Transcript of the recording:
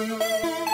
Música